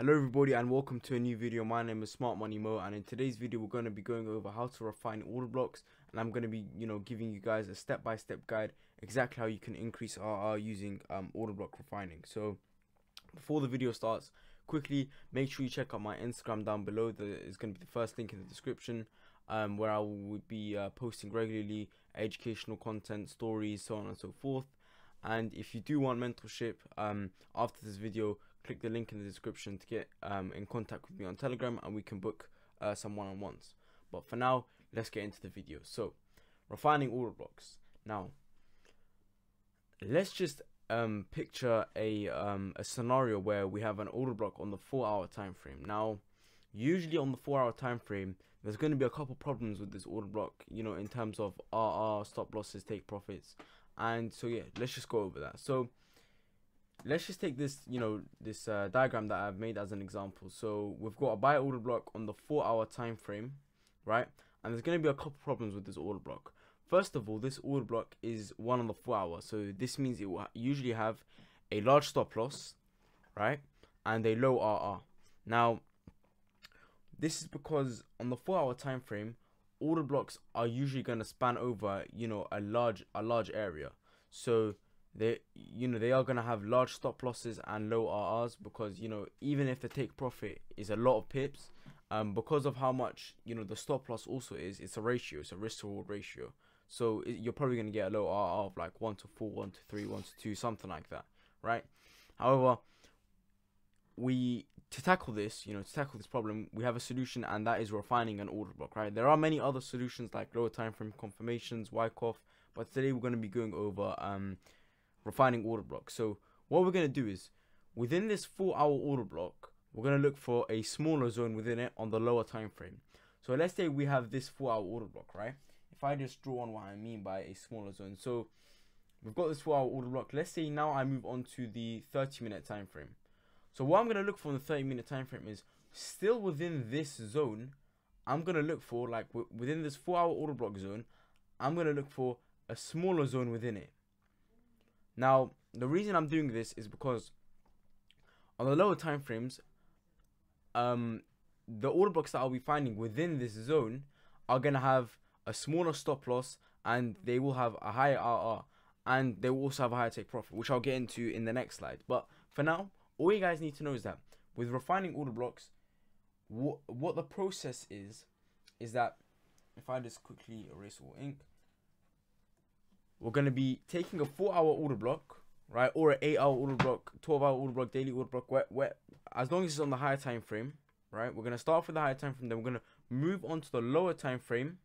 Hello everybody and welcome to a new video. My name is Smart Money Mo and in today's video we're going to be going over how to refine order blocks and I'm going to be, you know, giving you guys a step-by-step -step guide exactly how you can increase RR using um, order block refining. So before the video starts, quickly make sure you check out my Instagram down below. That is going to be the first link in the description um, where I will be uh, posting regularly educational content, stories, so on and so forth. And if you do want mentorship um, after this video, click the link in the description to get um, in contact with me on Telegram and we can book uh, some one-on-ones. But for now, let's get into the video. So, refining order blocks. Now, let's just um, picture a um, a scenario where we have an order block on the four-hour time frame. Now, usually on the four-hour time frame, there's going to be a couple problems with this order block. You know, in terms of RR, stop losses, take profits, and so yeah, let's just go over that. So let's just take this you know this uh, diagram that I've made as an example. So we've got a buy order block on the four hour time frame right? And there's going to be a couple problems with this order block. First of all this order block is one on the four hour. So this means it will usually have a large stop loss right? And a low RR now this is because on the four hour time frame order blocks are usually going to span over you know a large a large area. So they you know they are going to have large stop losses and low RRs because you know even if the take profit is a lot of pips um because of how much you know the stop loss also is it's a ratio it's a risk to reward ratio. So it, you're probably going to get a low RR of like 1 to 4 1 to 3 1 to 2 something like that right? However we to tackle this you know to tackle this problem we have a solution and that is refining an order block right? There are many other solutions like lower time frame confirmations wyckoff but today we're going to be going over um refining order block. So what we're going to do is within this four hour order block, we're going to look for a smaller zone within it on the lower time frame. So let's say we have this four hour order block, right? If I just draw on what I mean by a smaller zone. So we've got this four hour order block. Let's say now I move on to the 30 minute time frame. So what I'm going to look for in the 30 minute time frame is still within this zone. I'm going to look for like within this four hour order block zone. I'm going to look for a smaller zone within it. Now, the reason I'm doing this is because on the lower time frames, um, the order blocks that I'll be finding within this zone are gonna have a smaller stop loss and they will have a higher RR and they will also have a higher take profit, which I'll get into in the next slide. But for now, all you guys need to know is that with refining order blocks, what what the process is, is that if I just quickly erase all ink, we're going to be taking a four hour order block, right? Or an eight hour order block, 12 hour order block, daily order block, where, where, as long as it's on the higher time frame, right? We're going to start with the higher time frame, then we're going to move on to the lower time frame,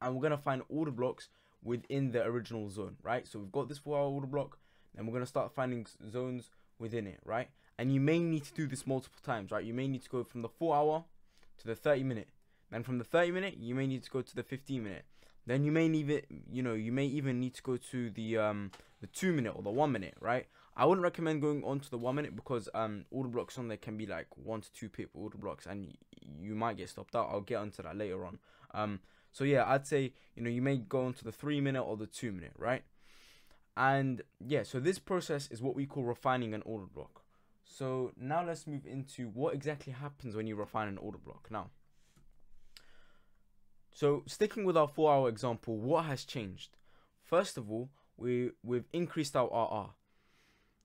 and we're going to find order blocks within the original zone, right? So we've got this four hour order block, and we're going to start finding zones within it, right? And you may need to do this multiple times, right? You may need to go from the four hour to the 30 minute. Then from the 30 minute, you may need to go to the 15 minute then you may even you know you may even need to go to the um the two minute or the one minute right? I wouldn't recommend going on to the one minute because um the blocks on there can be like one to two pip the blocks and you might get stopped out. I'll get onto that later on. Um so yeah i'd say you know you may go on to the three minute or the two minute right? And yeah so this process is what we call refining an order block. So now let's move into what exactly happens when you refine an order block. Now so sticking with our four hour example, what has changed? First of all, we, we've increased our RR.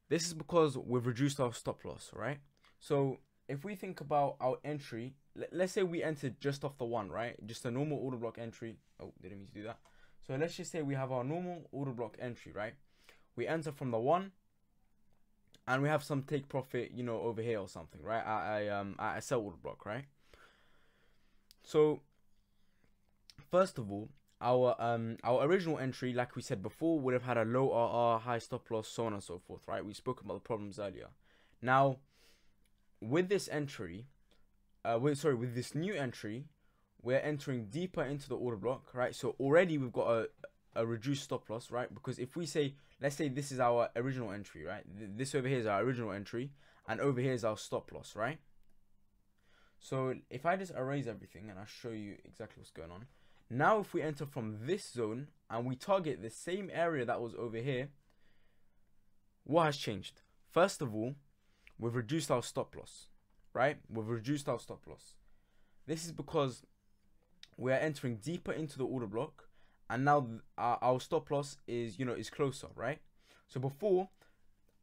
This is because we've reduced our stop loss, right? So if we think about our entry, let, us say we entered just off the one, right? Just a normal order block entry. Oh, didn't mean to do that. So let's just say we have our normal order block entry, right? We enter from the one, and we have some take profit, you know, over here or something, right? I, I um I sell order block, right? So First of all, our um our original entry, like we said before, would have had a low RR, high stop loss, so on and so forth, right? We spoke about the problems earlier. Now, with this entry, uh, with, sorry, with this new entry, we're entering deeper into the order block, right? So already we've got a a reduced stop loss, right? Because if we say, let's say this is our original entry, right? This over here is our original entry, and over here is our stop loss, right? So if I just erase everything and I'll show you exactly what's going on. Now if we enter from this zone and we target the same area that was over here, what has changed? First of all, we've reduced our stop loss, right? We've reduced our stop loss. This is because we are entering deeper into the order block and now our, our stop loss is, you know, is closer, right? So before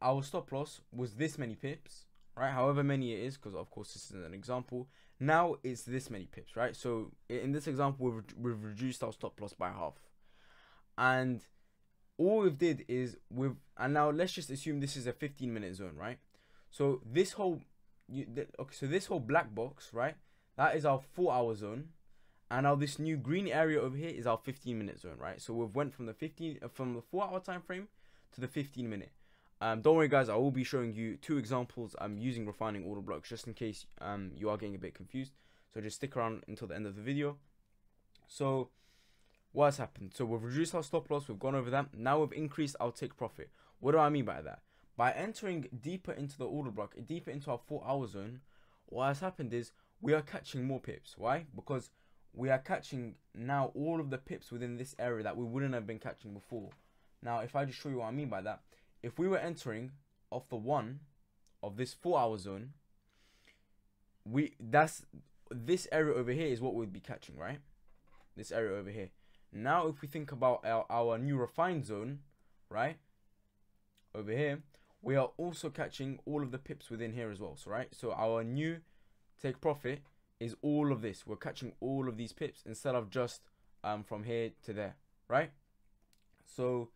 our stop loss was this many pips, right? However many it is, because of course this is an example. Now it's this many pips, right? So in this example, we've, we've reduced our stop loss by half. And all we've did is we've, and now let's just assume this is a 15 minute zone, right? So this whole, you, okay, so this whole black box, right? That is our four hour zone. And now this new green area over here is our 15 minute zone, right? So we've went from the 15, uh, from the four hour time frame to the 15 minute. Um, don't worry guys, I will be showing you two examples um, using refining order blocks just in case um, you are getting a bit confused. So just stick around until the end of the video. So what has happened? So we've reduced our stop loss, we've gone over that. Now we've increased our take profit. What do I mean by that? By entering deeper into the order block, deeper into our 4 hour zone, what has happened is we are catching more pips. Why? Because we are catching now all of the pips within this area that we wouldn't have been catching before. Now, if I just show you what I mean by that, if we were entering off the one of this four hour zone, we that's this area over here is what we'd be catching, right? This area over here. Now, if we think about our, our new refined zone, right? Over here, we are also catching all of the pips within here as well. So, right? So, our new take profit is all of this. We're catching all of these pips instead of just um, from here to there, right? So,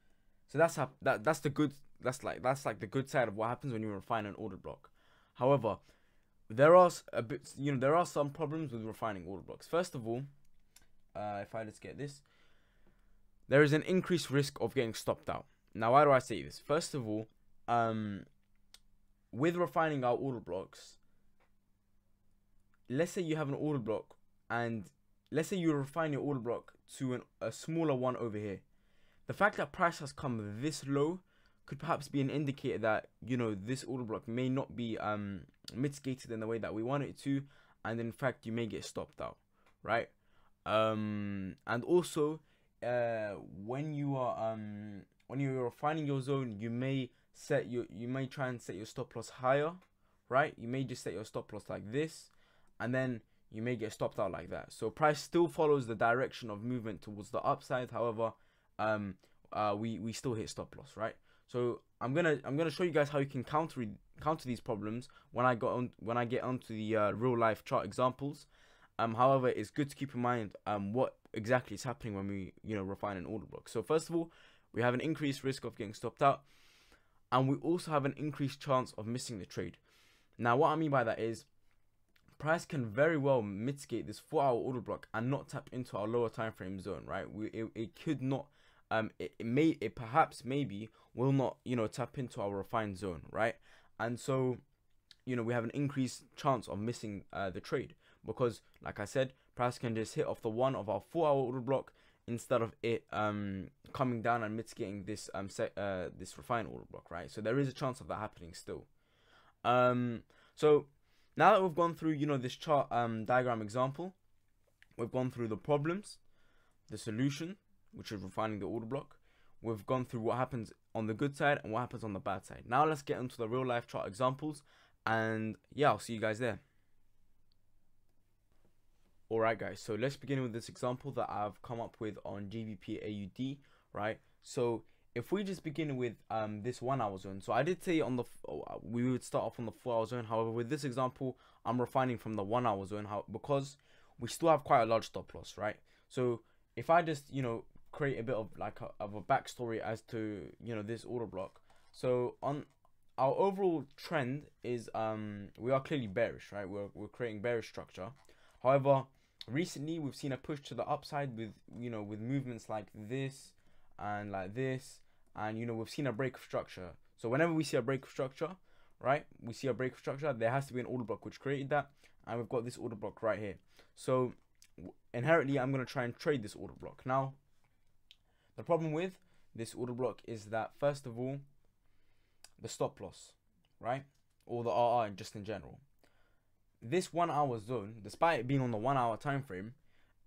so that's how that that's the good that's like that's like the good side of what happens when you refine an order block. However, there are a bit you know there are some problems with refining order blocks. First of all, uh, if I just get this, there is an increased risk of getting stopped out. Now, why do I say this? First of all, um, with refining our order blocks, let's say you have an order block and let's say you refine your order block to an, a smaller one over here. The fact that price has come this low could perhaps be an indicator that you know this order block may not be um, mitigated in the way that we want it to, and in fact you may get stopped out, right? Um, and also, uh, when you are um, when you're refining your zone, you may set your you may try and set your stop loss higher, right? You may just set your stop loss like this, and then you may get stopped out like that. So price still follows the direction of movement towards the upside. However, um, uh, we we still hit stop loss, right? So I'm gonna I'm gonna show you guys how you can counter counter these problems when I got on when I get onto the uh, real life chart examples. Um, however, it's good to keep in mind um what exactly is happening when we you know refine an order block. So first of all, we have an increased risk of getting stopped out, and we also have an increased chance of missing the trade. Now, what I mean by that is price can very well mitigate this four hour order block and not tap into our lower time frame zone, right? We it, it could not um, it, it may, it perhaps maybe will not, you know, tap into our refined zone, right? And so, you know, we have an increased chance of missing uh, the trade because, like I said, price can just hit off the one of our four-hour order block instead of it um coming down and mitigating this um set uh this refined order block, right? So there is a chance of that happening still. Um, so now that we've gone through, you know, this chart um diagram example, we've gone through the problems, the solution, which is refining the order block. We've gone through what happens on the good side and what happens on the bad side. Now let's get into the real life chart examples and yeah, I'll see you guys there. Alright guys, so let's begin with this example that I've come up with on GBP AUD, right? So if we just begin with um, this one hour zone, so I did say on the we would start off on the four hour zone. However, with this example, I'm refining from the one hour zone how because we still have quite a large stop loss, right? So if I just you know create a bit of like a, of a backstory as to you know this order block. So on our overall trend is um we are clearly bearish, right? We're we're creating bearish structure. However, recently we've seen a push to the upside with you know with movements like this and like this, and you know we've seen a break of structure. So whenever we see a break of structure, right, we see a break of structure, there has to be an order block which created that, and we've got this order block right here. So inherently, I'm gonna try and trade this order block now. The problem with this order block is that first of all, the stop loss, right? Or the RR just in general. This one hour zone, despite it being on the one hour time frame,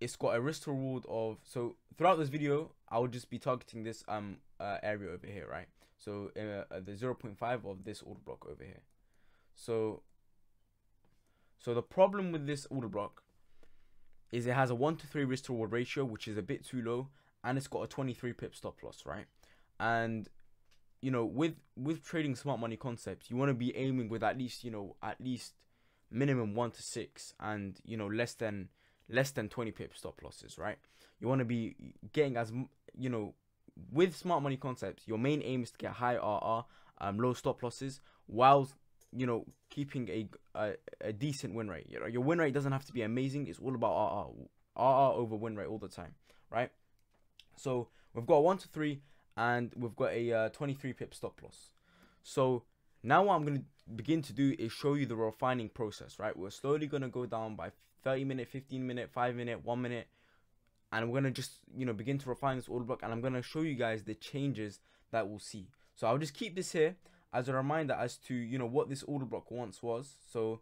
it's got a risk reward of so throughout this video I will just be targeting this um uh, area over here, right? So uh, the 0.5 of this order block over here. So So the problem with this order block is it has a 1 to 3 risk to reward ratio, which is a bit too low, and it's got a 23 pip stop loss, right? And you know, with with trading smart money concepts, you want to be aiming with at least, you know, at least minimum 1 to 6 and, you know, less than less than 20 pip stop losses, right? You want to be getting as you know, with smart money concepts, your main aim is to get high RR, um, low stop losses, while you know keeping a, a, a decent win rate. You know, your win rate doesn't have to be amazing. It's all about RR, RR over win rate all the time, right? So we've got one to three, and we've got a uh, 23 pip stop loss. So now what I'm gonna begin to do is show you the refining process, right? We're slowly gonna go down by 30 minute, 15 minute, 5 minute, 1 minute, and we're gonna just you know begin to refine this order block, and I'm gonna show you guys the changes that we'll see. So I'll just keep this here as a reminder as to you know what this order block once was so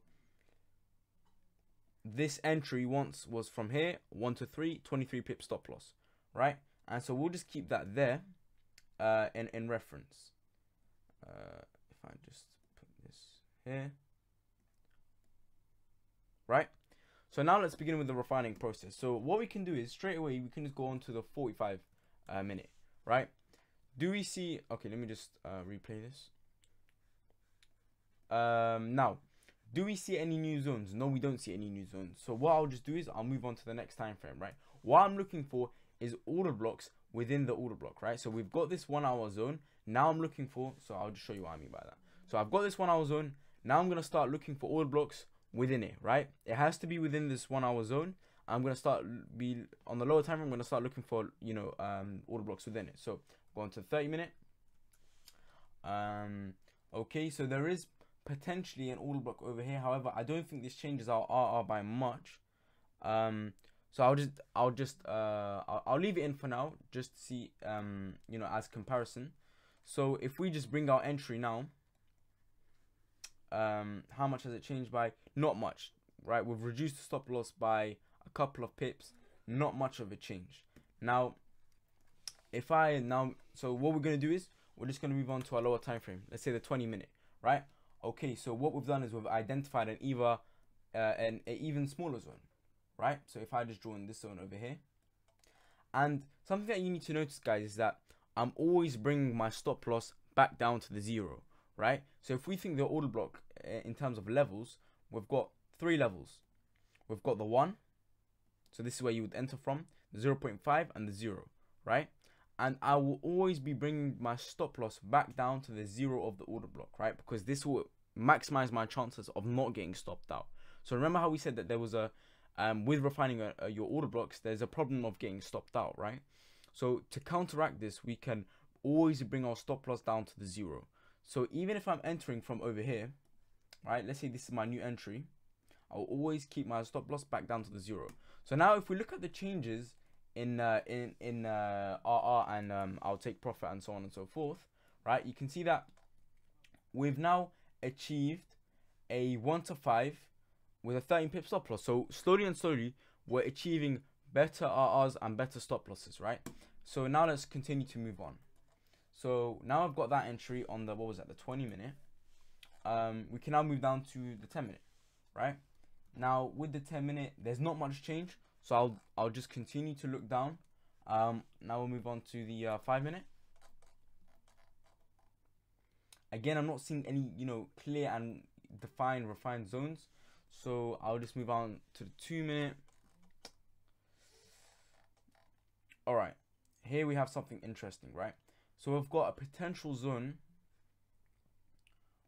this entry once was from here 1 to 3 23 pip stop loss right and so we'll just keep that there uh, in, in reference uh, if I just put this here right so now let's begin with the refining process so what we can do is straight away we can just go on to the 45 uh, minute right do we see okay let me just uh, replay this um, now, do we see any new zones? No, we don't see any new zones. So what I'll just do is I'll move on to the next time frame, right? What I'm looking for is order blocks within the order block, right? So we've got this one hour zone. Now I'm looking for, so I'll just show you what I mean by that. So I've got this one hour zone. Now I'm going to start looking for order blocks within it, right? It has to be within this one hour zone. I'm going to start be on the lower time. I'm going to start looking for, you know, um, order blocks within it. So go on to 30 minute. Um, okay, so there is potentially an order block over here. However, I don't think this changes our RR by much. Um, so I'll just I'll just uh I'll, I'll leave it in for now, just to see um you know as comparison. So if we just bring our entry now, um, how much has it changed by? Not much, right? We've reduced the stop loss by a couple of pips. Not much of a change. Now, if I now, so what we're gonna do is we're just gonna move on to our lower time frame. Let's say the 20 minute, right? okay, so what we've done is we've identified an either uh, an, an even smaller zone, right? So if I just draw in this zone over here, and something that you need to notice, guys, is that I'm always bringing my stop loss back down to the zero, right? So if we think the order block uh, in terms of levels, we've got three levels. We've got the one, so this is where you would enter from, the 0.5 and the zero, right? and I will always be bringing my stop loss back down to the zero of the order block, right? Because this will maximize my chances of not getting stopped out. So remember how we said that there was a, um, with refining a, a, your order blocks, there's a problem of getting stopped out, right? So to counteract this, we can always bring our stop loss down to the zero. So even if I'm entering from over here, right? Let's say this is my new entry. I'll always keep my stop loss back down to the zero. So now if we look at the changes in uh, in in uh, RR and um, I'll take profit and so on and so forth, right? You can see that we've now achieved a one to five with a 13 pip stop loss. So slowly and slowly, we're achieving better RRs and better stop losses, right? So now let's continue to move on. So now I've got that entry on the what was that the 20 minute. Um, we can now move down to the 10 minute, right? Now with the 10 minute, there's not much change. So I'll I'll just continue to look down. Um, now we'll move on to the uh, five minute. Again, I'm not seeing any you know clear and defined refined zones. So I'll just move on to the two minute. All right, here we have something interesting, right? So we've got a potential zone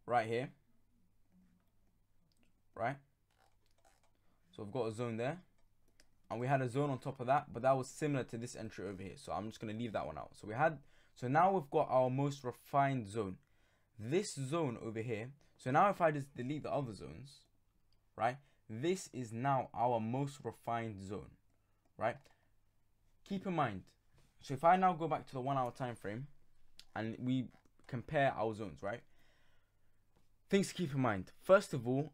right here, right? So we've got a zone there and we had a zone on top of that but that was similar to this entry over here so i'm just going to leave that one out so we had so now we've got our most refined zone this zone over here so now if i just delete the other zones right? This is now our most refined zone right? Keep in mind so if i now go back to the one hour time frame and we compare our zones right? Things to keep in mind. First of all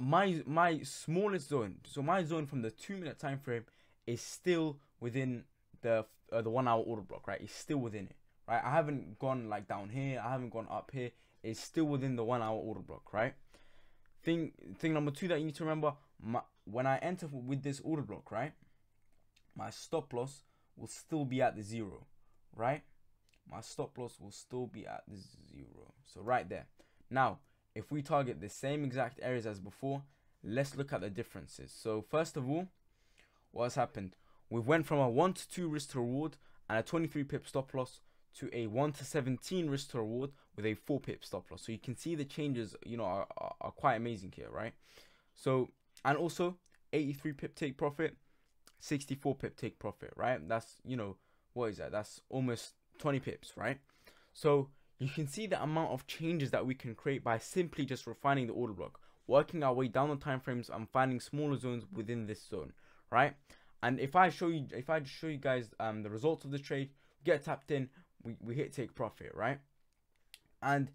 my my smallest zone so my zone from the two minute time frame is still within the uh, the one hour order block right? It's still within it right? I haven't gone like down here. I haven't gone up here. It's still within the one hour order block right thing thing number two that you need to remember my, when I enter with this order block, right? My stop loss will still be at the zero, right? My stop loss will still be at the zero. So right there. Now, if we target the same exact areas as before, let's look at the differences. So first of all, what has happened? We went from a 1 to 2 risk to reward and a 23 pip stop loss to a 1 to 17 risk to reward with a 4 pip stop loss. So you can see the changes, you know, are, are, are quite amazing here, right? So, and also 83 pip take profit, 64 pip take profit, right? That's, you know, what is that? That's almost 20 pips, right? So you can see the amount of changes that we can create by simply just refining the order block, working our way down the time frames and finding smaller zones within this zone, right? And if I show you, if I show you guys um, the results of the trade, get tapped in, we, we hit take profit, right? And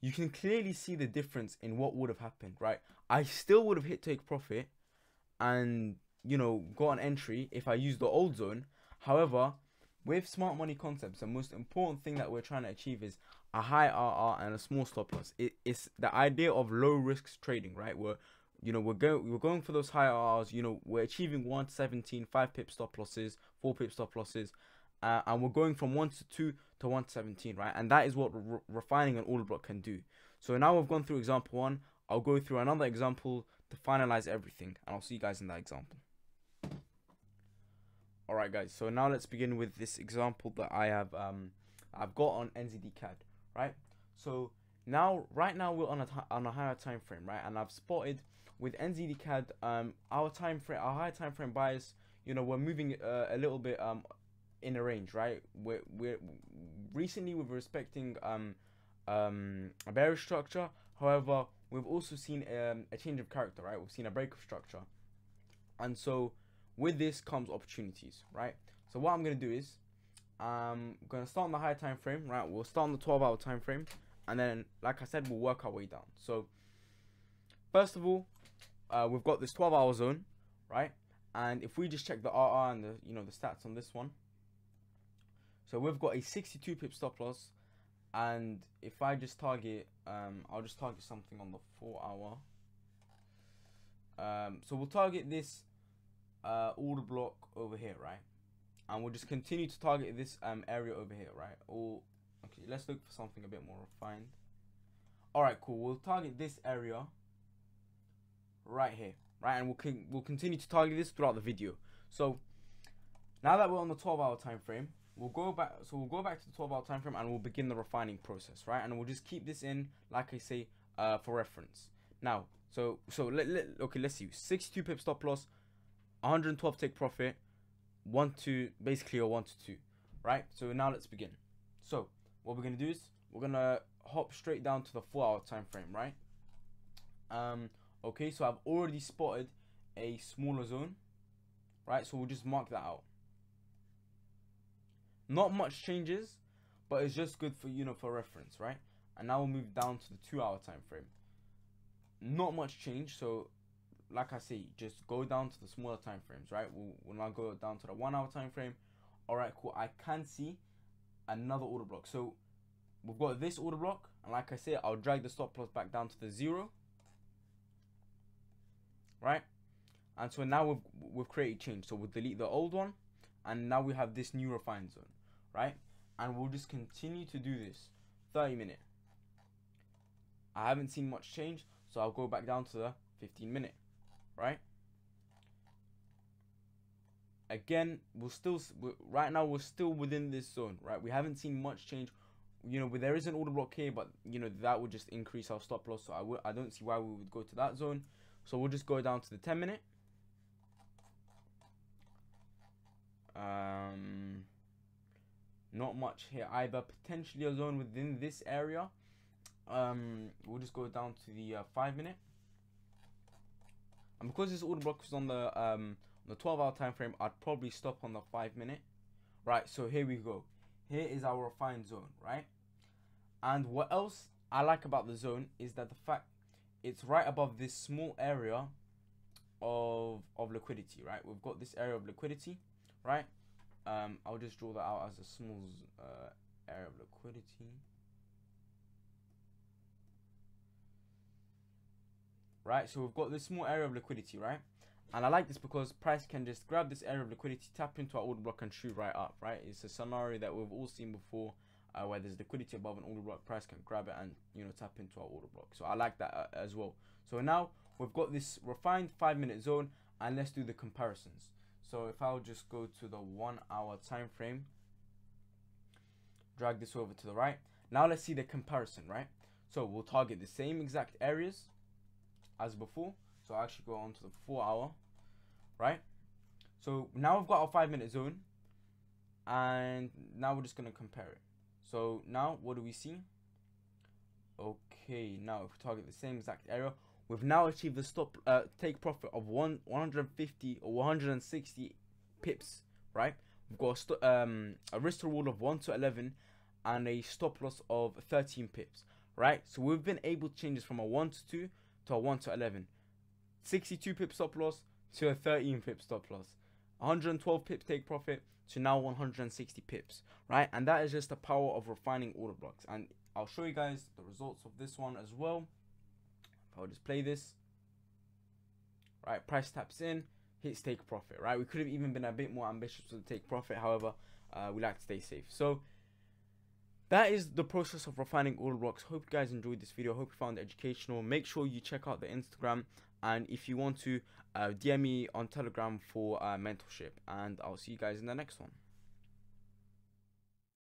you can clearly see the difference in what would have happened, right? I still would have hit take profit and, you know, got an entry if I used the old zone. However, with smart money concepts, the most important thing that we're trying to achieve is a high RR and a small stop loss. It, it's the idea of low risks trading, right? We're you know, we're going we're going for those high RRs. You know, we're achieving 1 to 17, 5 pip stop losses, 4 pip stop losses, uh, and we're going from 1 to 2 to 1 to 17, right? And that is what re refining an order block can do. So now we've gone through example 1. I'll go through another example to finalize everything, and I'll see you guys in that example. Alright guys, so now let's begin with this example that I have um I've got on NZD CAD, right? So now right now we're on a on a higher time frame, right? And I've spotted with NZD CAD, um, our time frame, our high time frame bias, you know, we're moving uh, a little bit um in a range, right? We're we're recently we're respecting um um a bearish structure. However, we've also seen um, a change of character, right? We've seen a break of structure, and so with this comes opportunities, right? So what I'm gonna do is I'm gonna start on the high time frame, right? We'll start on the 12 hour time frame, and then like I said, we'll work our way down. So first of all, uh, we've got this 12 hour zone, right? And if we just check the RR and the you know the stats on this one, so we've got a 62 pip stop loss, and if I just target, um, I'll just target something on the four hour. Um, so we'll target this uh, order block over here, right? And we'll just continue to target this um area over here, right? Or okay, let's look for something a bit more refined. All right, cool. We'll target this area right here, right? And we'll con we'll continue to target this throughout the video. So now that we're on the 12 hour time frame, we'll go back. So we'll go back to the 12 hour time frame and we'll begin the refining process, right? And we'll just keep this in, like I say, uh, for reference. Now, so so let, let okay, let's see. 62 pip stop loss, 112 take profit, one to basically a one to two, right? So now let's begin. So what we're gonna do is we're gonna hop straight down to the four hour time frame, right? Um, Okay, so I've already spotted a smaller zone, right? So we'll just mark that out. Not much changes, but it's just good for you know for reference, right? And now we'll move down to the two-hour time frame. Not much change, so like I say, just go down to the smaller time frames, right? We'll, we'll now go down to the one-hour time frame. All right, cool. I can see another order block. So we've got this order block, and like I say, I'll drag the stop loss back down to the zero right? And so now we've, we've created change. So we'll delete the old one and now we have this new refined zone, right? And we'll just continue to do this 30 minute. I haven't seen much change, so I'll go back down to the 15 minute, right? Again, we're still right now we're still within this zone, right? We haven't seen much change. You know, there is an order block here, but you know that would just increase our stop loss. So I would I don't see why we would go to that zone. So we'll just go down to the 10 minute. Um, not much here either. Potentially a zone within this area. Um, we'll just go down to the uh, 5 minute. And because this order block is on the um, the 12 hour time frame, I'd probably stop on the 5 minute. Right, so here we go. Here is our refined zone, right? And what else I like about the zone is that the fact it's right above this small area of of liquidity, right? We've got this area of liquidity, right? Um, I'll just draw that out as a small uh, area of liquidity. right? So we've got this small area of liquidity, right? And I like this because price can just grab this area of liquidity, tap into our order block and shoot right up, right? It's a scenario that we've all seen before uh, where there's liquidity above an order block, price can grab it and, you know, tap into our order block. So I like that uh, as well. So now we've got this refined five minute zone and let's do the comparisons. So if I'll just go to the one hour time frame, drag this over to the right. Now let's see the comparison, right? So we'll target the same exact areas as before. So I actually go on to the four hour, right? So now we've got our five minute zone and now we're just going to compare it. So now what do we see? Okay, now if we target the same exact area, we've now achieved the stop uh, take profit of one 150 or 160 pips, right? We've got a, um, a risk reward of 1 to 11 and a stop loss of 13 pips, right? So we've been able to change this from a 1 to 2 to a 1 to 11. 62 pip stop loss to a 13 pip stop loss. 112 pips take profit to now 160 pips, right? And that is just the power of refining order blocks. And I'll show you guys the results of this one as well. I'll just play this. Right, price taps in, hits take profit, right? We could have even been a bit more ambitious to take profit. However, uh, we like to stay safe. So that is the process of refining order blocks. Hope you guys enjoyed this video. Hope you found it educational. Make sure you check out the Instagram. And if you want to, uh, DM me on Telegram for uh, mentorship. And I'll see you guys in the next one.